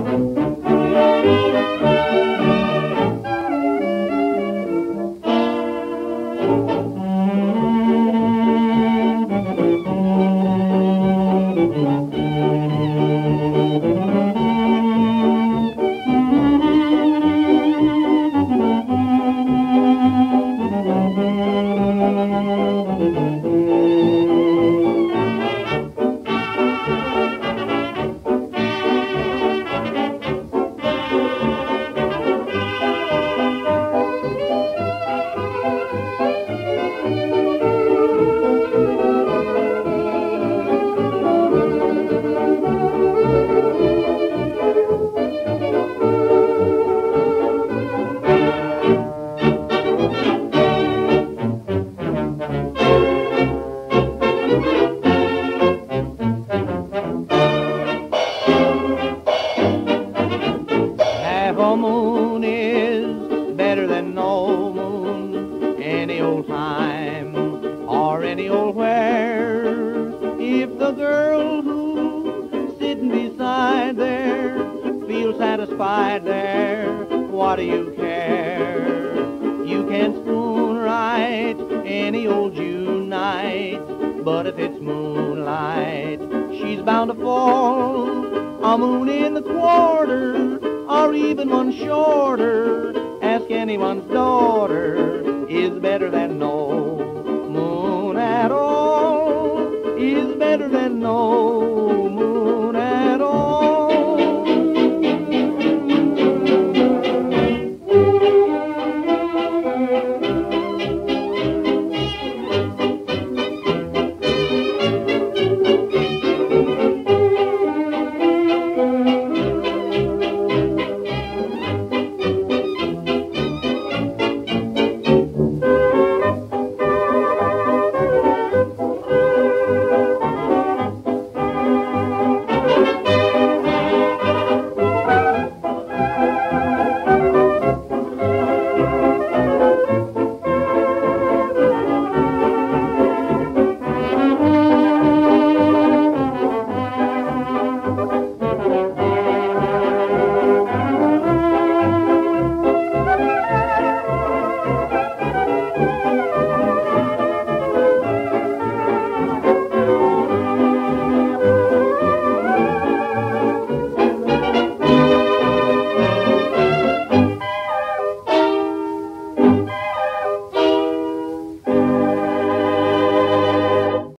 Half no moon any old time or any old where. If the girl who's sitting beside there feels satisfied there, what do you care? You can spoon right any old June night, but if it's moonlight, she's bound to fall. A moon in the quarter, or even one shorter. Ask anyone's daughter, is better than no moon at all. Is better than no